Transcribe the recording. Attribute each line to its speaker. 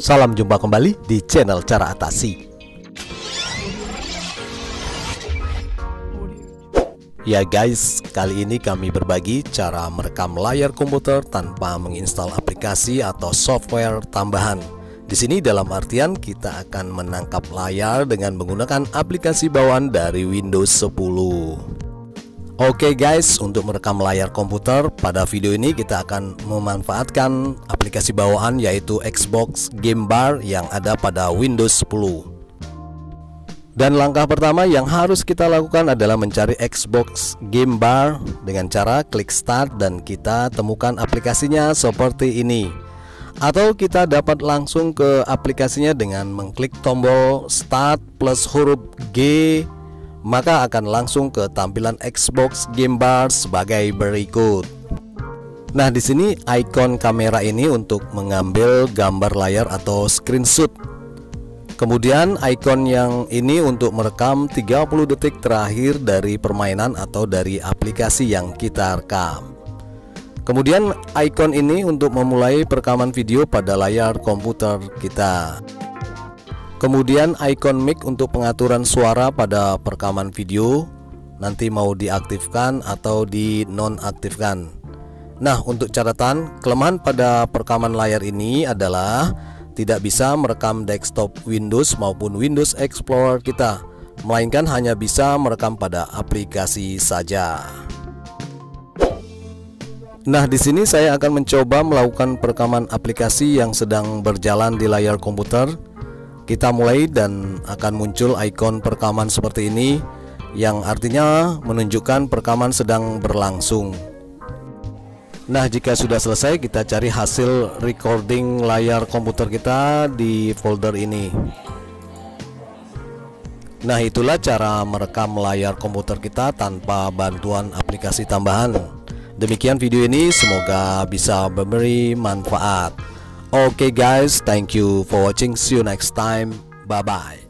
Speaker 1: Salam jumpa kembali di channel Cara Atasi. Ya guys, kali ini kami berbagi cara merekam layar komputer tanpa menginstal aplikasi atau software tambahan. Di sini dalam artian kita akan menangkap layar dengan menggunakan aplikasi bawaan dari Windows 10. Oke guys, untuk merekam layar komputer pada video ini kita akan memanfaatkan aplikasi bawaan yaitu Xbox Game Bar yang ada pada Windows 10. Dan langkah pertama yang harus kita lakukan adalah mencari Xbox Game Bar dengan cara klik start dan kita temukan aplikasinya seperti ini. Atau kita dapat langsung ke aplikasinya dengan mengklik tombol start plus huruf G maka akan langsung ke tampilan Xbox Game Bar sebagai berikut. Nah, di sini ikon kamera ini untuk mengambil gambar layar atau screenshot. Kemudian ikon yang ini untuk merekam 30 detik terakhir dari permainan atau dari aplikasi yang kita rekam. Kemudian ikon ini untuk memulai perekaman video pada layar komputer kita. Kemudian icon mic untuk pengaturan suara pada perekaman video nanti mau diaktifkan atau dinonaktifkan. Nah, untuk catatan, kelemahan pada perekaman layar ini adalah tidak bisa merekam desktop Windows maupun Windows Explorer kita, melainkan hanya bisa merekam pada aplikasi saja. Nah, di sini saya akan mencoba melakukan perekaman aplikasi yang sedang berjalan di layar komputer kita mulai dan akan muncul ikon perekaman seperti ini yang artinya menunjukkan perekaman sedang berlangsung. Nah, jika sudah selesai kita cari hasil recording layar komputer kita di folder ini. Nah, itulah cara merekam layar komputer kita tanpa bantuan aplikasi tambahan. Demikian video ini, semoga bisa memberi manfaat. Okay guys, thank you for watching. See you next time. Bye bye.